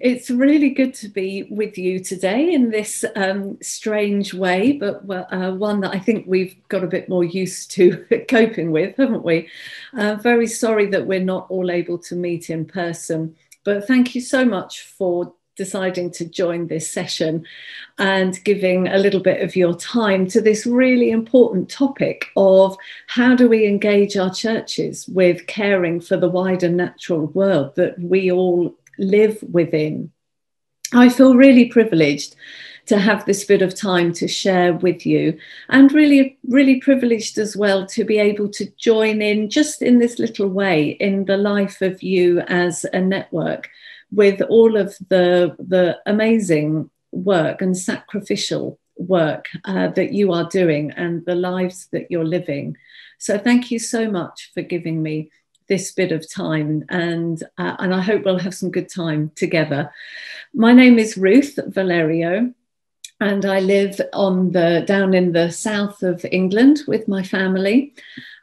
It's really good to be with you today in this um, strange way, but uh, one that I think we've got a bit more used to coping with, haven't we? Uh, very sorry that we're not all able to meet in person, but thank you so much for deciding to join this session and giving a little bit of your time to this really important topic of how do we engage our churches with caring for the wider natural world that we all live within. I feel really privileged to have this bit of time to share with you and really really privileged as well to be able to join in just in this little way in the life of you as a network with all of the, the amazing work and sacrificial work uh, that you are doing and the lives that you're living. So, thank you so much for giving me this bit of time, and uh, and I hope we'll have some good time together. My name is Ruth Valerio, and I live on the down in the south of England with my family,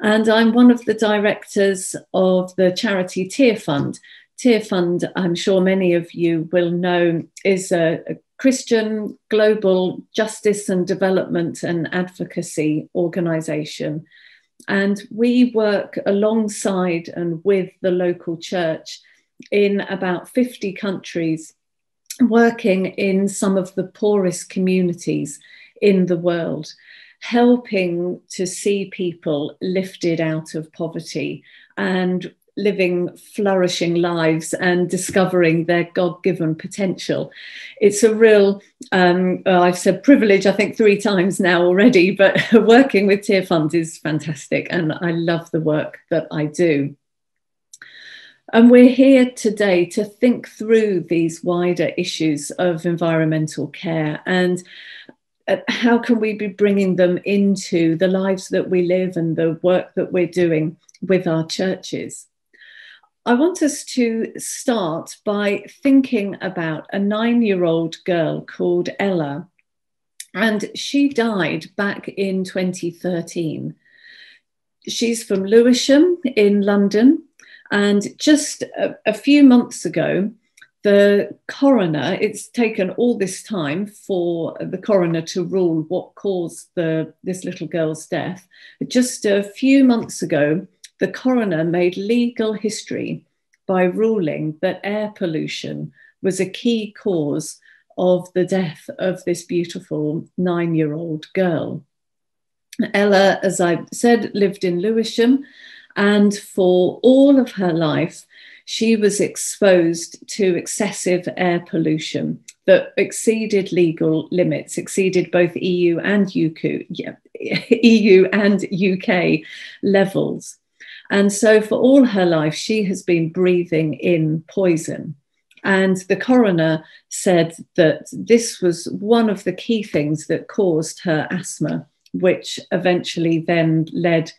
and I'm one of the directors of the charity Tearfund. Tear Fund, I'm sure many of you will know, is a, a Christian global justice and development and advocacy organization. And we work alongside and with the local church in about 50 countries, working in some of the poorest communities in the world, helping to see people lifted out of poverty and living flourishing lives and discovering their god-given potential. It's a real um, well, i've said privilege i think three times now already but working with Tearfund is fantastic and i love the work that i do. And we're here today to think through these wider issues of environmental care and uh, how can we be bringing them into the lives that we live and the work that we're doing with our churches I want us to start by thinking about a nine year old girl called Ella. And she died back in 2013. She's from Lewisham in London. And just a, a few months ago, the coroner, it's taken all this time for the coroner to rule what caused the, this little girl's death. Just a few months ago, the coroner made legal history by ruling that air pollution was a key cause of the death of this beautiful nine year old girl. Ella, as I said, lived in Lewisham, and for all of her life, she was exposed to excessive air pollution that exceeded legal limits, exceeded both EU and UK, yeah, EU and UK levels. And so, for all her life, she has been breathing in poison. And the coroner said that this was one of the key things that caused her asthma, which eventually then led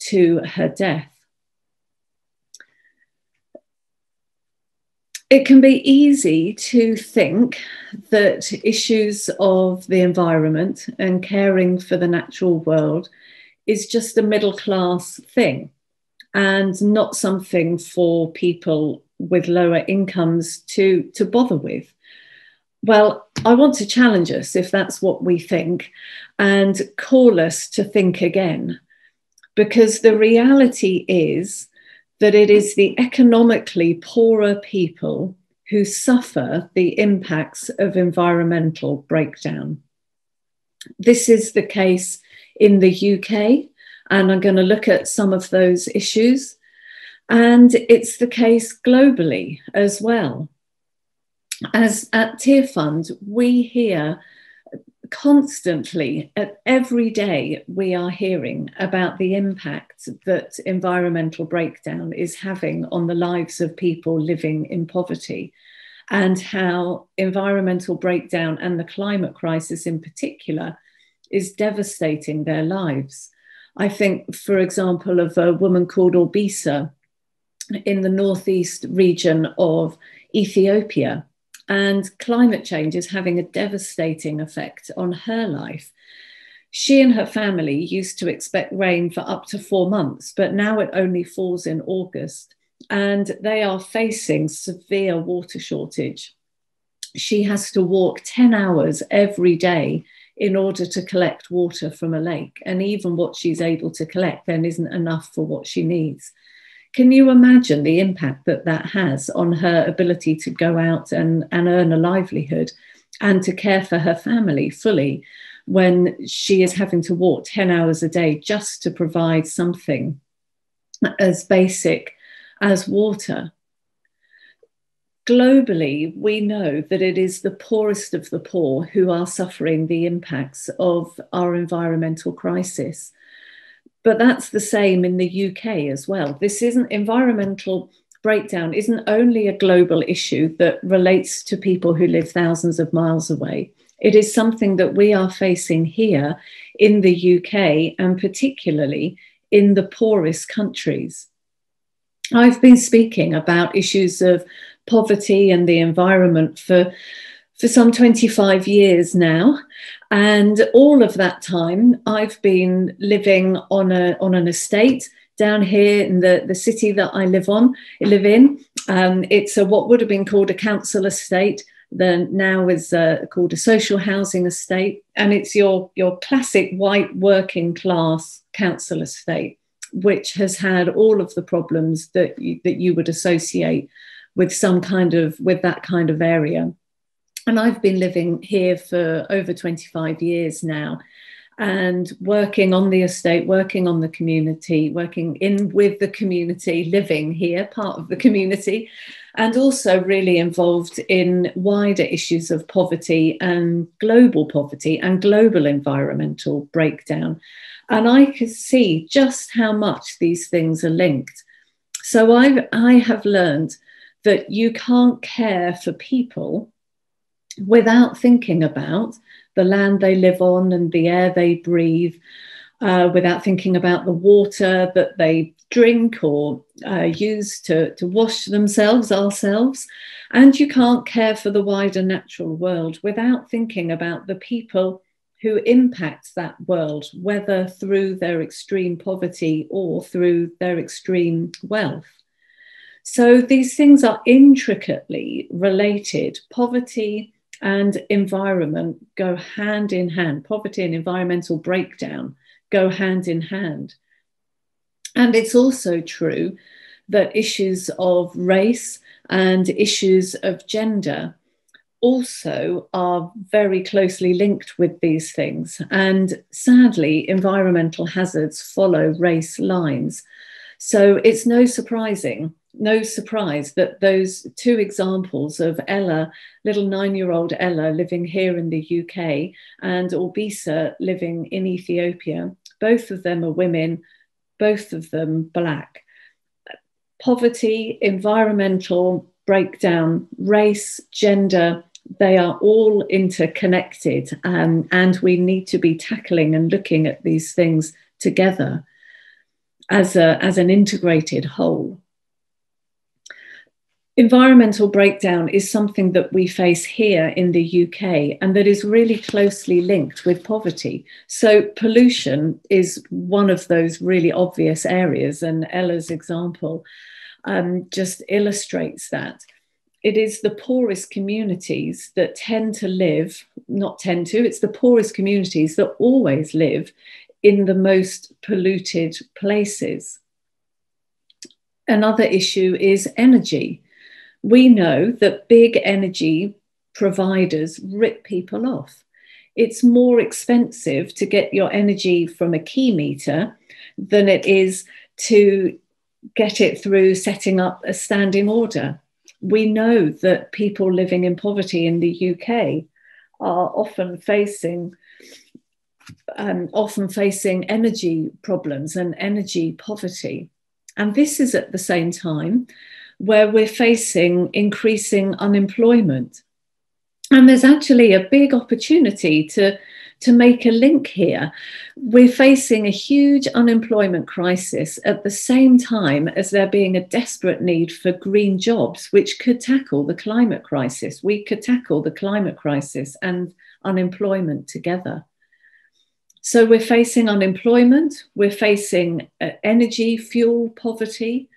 to her death. It can be easy to think that issues of the environment and caring for the natural world is just a middle class thing and not something for people with lower incomes to, to bother with. Well, I want to challenge us if that's what we think and call us to think again. Because the reality is that it is the economically poorer people who suffer the impacts of environmental breakdown. This is the case in the UK, and I'm going to look at some of those issues. And it's the case globally as well. As at Tearfund, we hear constantly, every day, we are hearing about the impact that environmental breakdown is having on the lives of people living in poverty, and how environmental breakdown and the climate crisis in particular is devastating their lives. I think, for example, of a woman called Orbisa in the northeast region of Ethiopia. And climate change is having a devastating effect on her life. She and her family used to expect rain for up to four months, but now it only falls in August. And they are facing severe water shortage she has to walk 10 hours every day in order to collect water from a lake. And even what she's able to collect then isn't enough for what she needs. Can you imagine the impact that that has on her ability to go out and, and earn a livelihood and to care for her family fully when she is having to walk 10 hours a day just to provide something as basic as water? Globally, we know that it is the poorest of the poor who are suffering the impacts of our environmental crisis. But that's the same in the UK as well. This isn't environmental breakdown isn't only a global issue that relates to people who live thousands of miles away. It is something that we are facing here in the UK and particularly in the poorest countries. I've been speaking about issues of poverty and the environment for for some 25 years now. And all of that time i've been living on a on an estate down here in the, the city that i live on live in. Um, it's a what would have been called a council estate then now is uh, called a social housing estate. And it's your your classic white working class council estate which has had all of the problems that you, that you would associate with some kind of with that kind of area. And i've been living here for over 25 years now and working on the estate working on the community working in with the community living here part of the community and also really involved in wider issues of poverty and global poverty and global environmental breakdown. And i can see just how much these things are linked. So i i have learned that you can't care for people without thinking about the land they live on and the air they breathe, uh, without thinking about the water that they drink or uh, use to, to wash themselves, ourselves. And you can't care for the wider natural world without thinking about the people who impact that world, whether through their extreme poverty or through their extreme wealth. So these things are intricately related. Poverty and environment go hand in hand. Poverty and environmental breakdown go hand in hand. And it's also true that issues of race and issues of gender also are very closely linked with these things. And sadly, environmental hazards follow race lines. So it's no surprising no surprise that those two examples of Ella, little nine year old Ella living here in the UK, and Orbisa living in Ethiopia, both of them are women, both of them black. Poverty, environmental breakdown, race, gender, they are all interconnected, um, and we need to be tackling and looking at these things together as, a, as an integrated whole. Environmental breakdown is something that we face here in the UK and that is really closely linked with poverty. So, pollution is one of those really obvious areas, and Ella's example um, just illustrates that. It is the poorest communities that tend to live, not tend to, it's the poorest communities that always live in the most polluted places. Another issue is energy we know that big energy providers rip people off. It's more expensive to get your energy from a key meter than it is to get it through setting up a standing order. We know that people living in poverty in the UK are often facing um, often facing energy problems and energy poverty. And this is at the same time where we're facing increasing unemployment. And there's actually a big opportunity to, to make a link here. We're facing a huge unemployment crisis at the same time as there being a desperate need for green jobs, which could tackle the climate crisis. We could tackle the climate crisis and unemployment together. So we're facing unemployment, we're facing uh, energy, fuel poverty,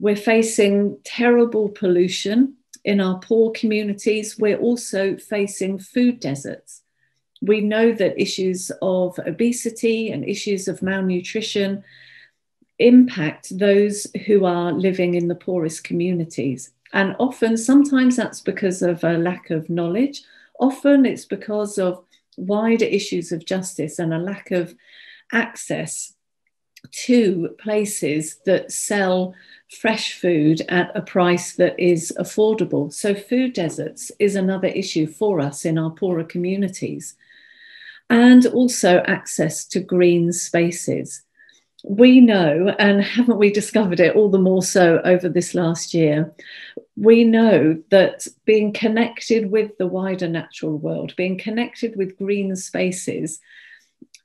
we're facing terrible pollution in our poor communities, we're also facing food deserts. We know that issues of obesity and issues of malnutrition impact those who are living in the poorest communities. And often, sometimes that's because of a lack of knowledge. Often it's because of wider issues of justice and a lack of access to places that sell fresh food at a price that is affordable. So, food deserts is another issue for us in our poorer communities. And also access to green spaces. We know, and haven't we discovered it all the more so over this last year? We know that being connected with the wider natural world, being connected with green spaces,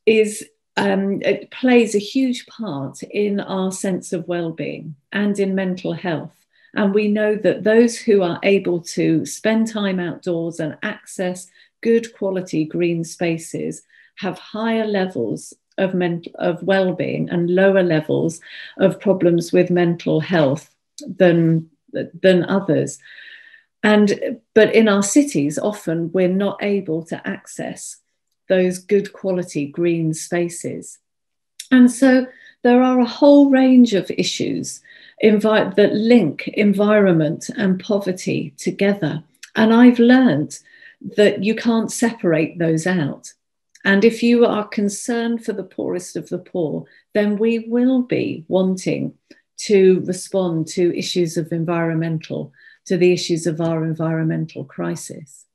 is um, it plays a huge part in our sense of well-being and in mental health. And we know that those who are able to spend time outdoors and access good quality green spaces have higher levels of mental of well-being and lower levels of problems with mental health than than others. And but in our cities, often we're not able to access those good quality green spaces. And so there are a whole range of issues that link environment and poverty together. And I've learned that you can't separate those out. And if you are concerned for the poorest of the poor, then we will be wanting to respond to issues of environmental, to the issues of our environmental crisis.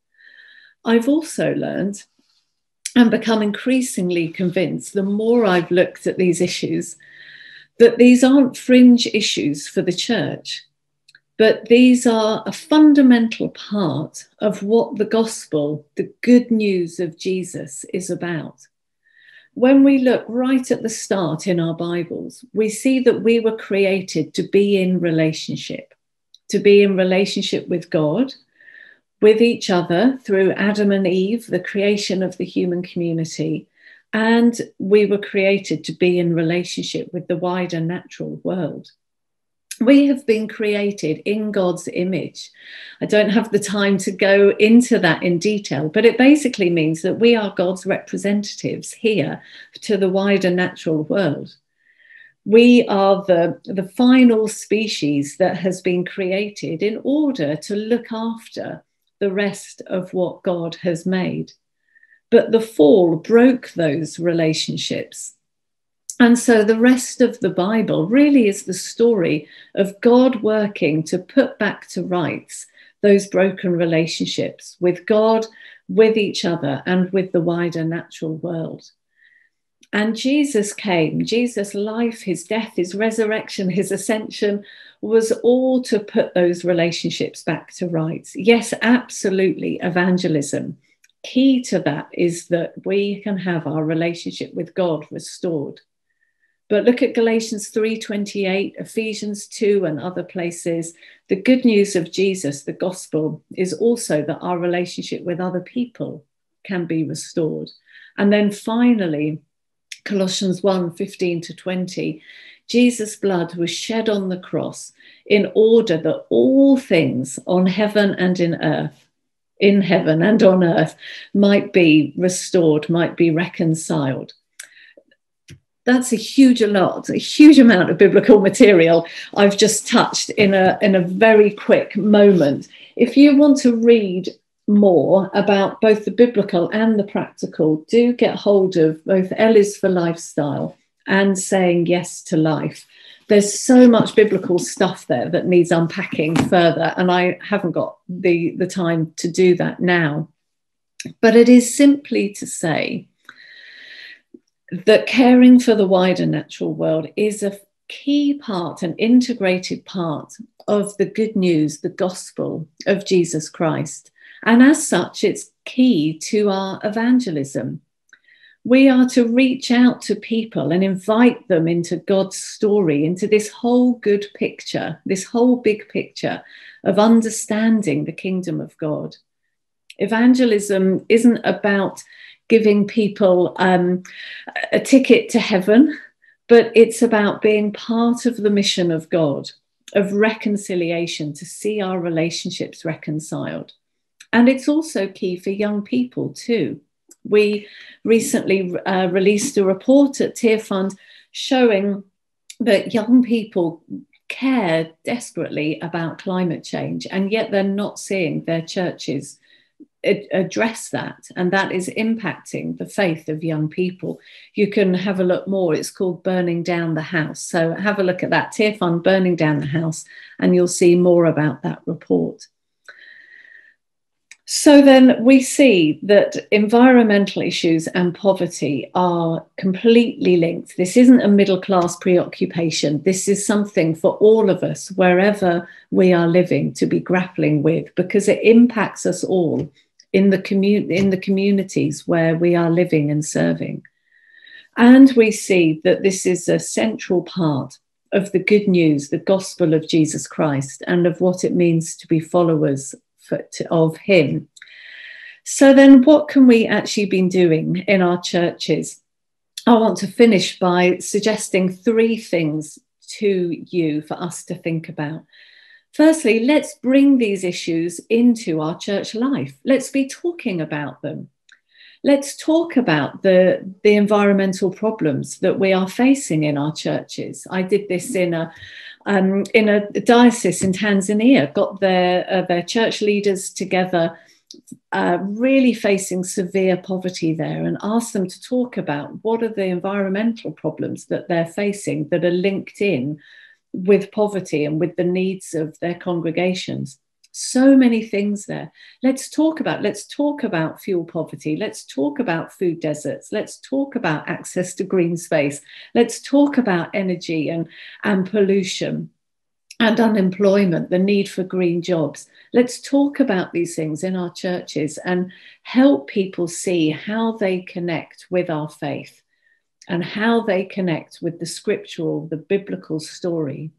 I've also learned and become increasingly convinced the more I've looked at these issues that these aren't fringe issues for the church, but these are a fundamental part of what the gospel, the good news of Jesus, is about. When we look right at the start in our Bibles, we see that we were created to be in relationship, to be in relationship with God with each other through Adam and Eve, the creation of the human community. And we were created to be in relationship with the wider natural world. We have been created in God's image. I don't have the time to go into that in detail, but it basically means that we are God's representatives here to the wider natural world. We are the, the final species that has been created in order to look after the rest of what God has made. But the fall broke those relationships. And so the rest of the Bible really is the story of God working to put back to rights those broken relationships with God, with each other, and with the wider natural world. And Jesus came, Jesus' life, his death, his resurrection, his ascension was all to put those relationships back to rights. Yes, absolutely, evangelism. Key to that is that we can have our relationship with God restored. But look at Galatians 3:28, Ephesians 2 and other places. The good news of Jesus, the gospel, is also that our relationship with other people can be restored. And then finally, Colossians 1 15 to 20. Jesus' blood was shed on the cross in order that all things on heaven and in earth, in heaven and on earth, might be restored, might be reconciled. That's a huge a lot, a huge amount of biblical material I've just touched in a, in a very quick moment. If you want to read more about both the biblical and the practical, do get hold of both L is for Lifestyle and Saying Yes to Life. There's so much biblical stuff there that needs unpacking further, and I haven't got the, the time to do that now. But it is simply to say that caring for the wider natural world is a key part, an integrated part of the good news, the gospel of Jesus Christ. And as such, it's key to our evangelism. We are to reach out to people and invite them into God's story, into this whole good picture, this whole big picture of understanding the kingdom of God. Evangelism isn't about giving people um, a ticket to heaven, but it's about being part of the mission of God of reconciliation to see our relationships reconciled. And it's also key for young people too. We recently uh, released a report at Tearfund showing that young people care desperately about climate change, and yet they're not seeing their churches address that and that is impacting the faith of young people. You can have a look more. It's called burning down the house. So have a look at that Tearfund burning down the house and you'll see more about that report so then we see that environmental issues and poverty are completely linked. This isn't a middle class preoccupation. This is something for all of us, wherever we are living, to be grappling with because it impacts us all in the, commu- in the communities where we are living and serving. And we see that this is a central part of the good news, the gospel of Jesus Christ, and of what it means to be followers of Him. So, then what can we actually be doing in our churches? I want to finish by suggesting three things to you for us to think about. Firstly, let's bring these issues into our church life. Let's be talking about them. Let's talk about the, the environmental problems that we are facing in our churches. I did this in a um, in a diocese in Tanzania, got their, uh, their church leaders together, uh, really facing severe poverty there, and asked them to talk about what are the environmental problems that they're facing that are linked in with poverty and with the needs of their congregations. So many things there. Let's talk about let's talk about fuel poverty. Let's talk about food deserts. Let's talk about access to green space. Let's talk about energy and and pollution and unemployment the need for green jobs let's talk about these things in our churches and help people see how they connect with our faith and how they connect with the scriptural the biblical story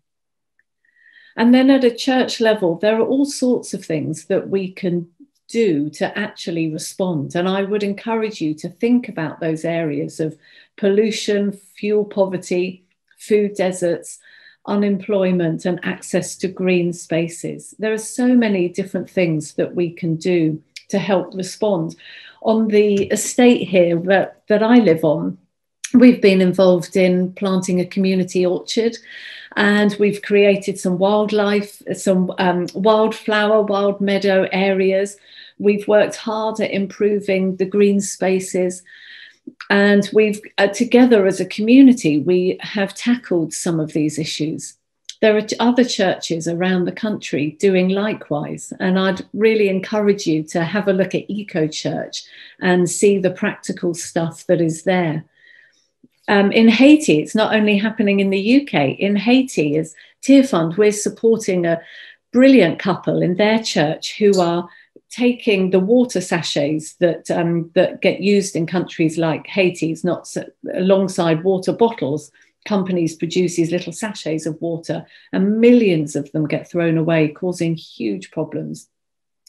and then at a church level, there are all sorts of things that we can do to actually respond. And I would encourage you to think about those areas of pollution, fuel poverty, food deserts, unemployment, and access to green spaces. There are so many different things that we can do to help respond. On the estate here that, that I live on, we've been involved in planting a community orchard and we've created some wildlife, some um, wildflower, wild meadow areas. We've worked hard at improving the green spaces. And we've, uh, together as a community, we have tackled some of these issues. There are other churches around the country doing likewise. And I'd really encourage you to have a look at Eco Church and see the practical stuff that is there. Um, in Haiti, it's not only happening in the UK. In Haiti, as Tearfund, we're supporting a brilliant couple in their church who are taking the water sachets that um, that get used in countries like Haiti's, not so, alongside water bottles. Companies produce these little sachets of water, and millions of them get thrown away, causing huge problems.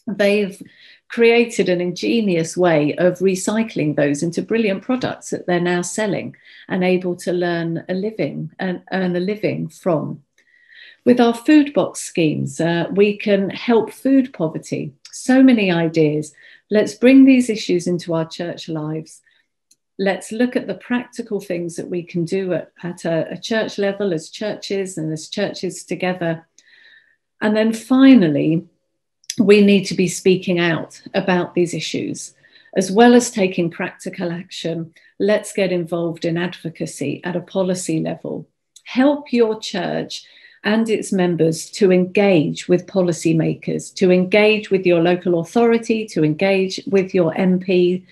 They've created an ingenious way of recycling those into brilliant products that they're now selling and able to learn a living and earn a living from. With our food box schemes, uh, we can help food poverty. So many ideas. Let's bring these issues into our church lives. Let's look at the practical things that we can do at, at a, a church level as churches and as churches together. And then finally, we need to be speaking out about these issues. As well as taking practical action, let's get involved in advocacy at a policy level. Help your church and its members to engage with policymakers, to engage with your local authority, to engage with your MP.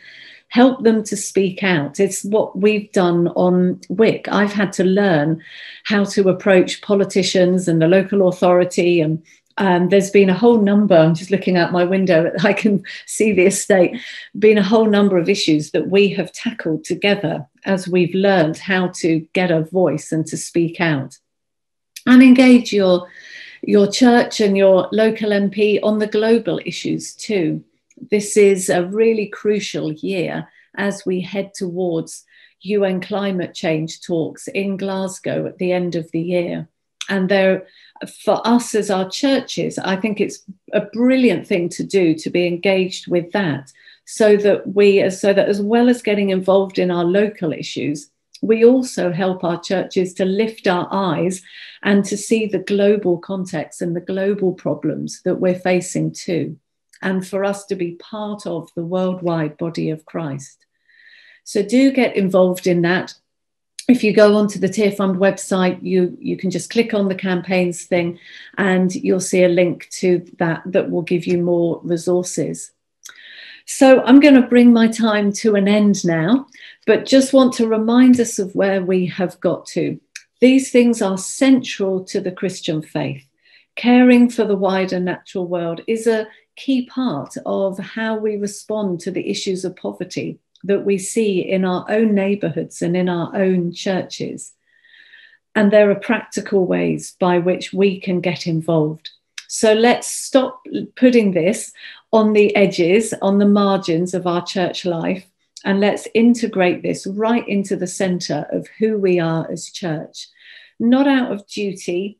Help them to speak out. It's what we've done on Whyke. I've had to learn how to approach politicians and the local authority and um, there's been a whole number, I'm just looking out my window, I can see the estate, been a whole number of issues that we have tackled together as we've learned how to get a voice and to speak out. And engage your, your church and your local MP on the global issues too. This is a really crucial year as we head towards UN climate change talks in Glasgow at the end of the year And there, for us as our churches, I think it's a brilliant thing to do to be engaged with that, so that we, so that as well as getting involved in our local issues, we also help our churches to lift our eyes and to see the global context and the global problems that we're facing too, and for us to be part of the worldwide body of Christ. So do get involved in that. If you go onto the Tearfund website, you, you can just click on the campaigns thing and you'll see a link to that that will give you more resources. So I'm going to bring my time to an end now, but just want to remind us of where we have got to. These things are central to the Christian faith. Caring for the wider natural world is a key part of how we respond to the issues of poverty that we see in our own neighborhoods and in our own churches. And there are practical ways by which we can get involved. So let's stop putting this on the edges, on the margins of our church life, and let's integrate this right into the center of who we are as church, not out of duty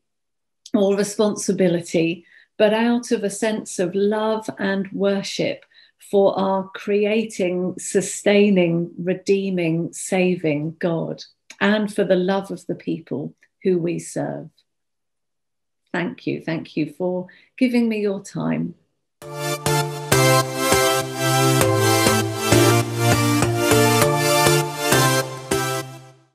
or responsibility, but out of a sense of love and worship for our creating, sustaining, redeeming, saving God, and for the love of the people who we serve. Thank you. Thank you for giving me your time. Música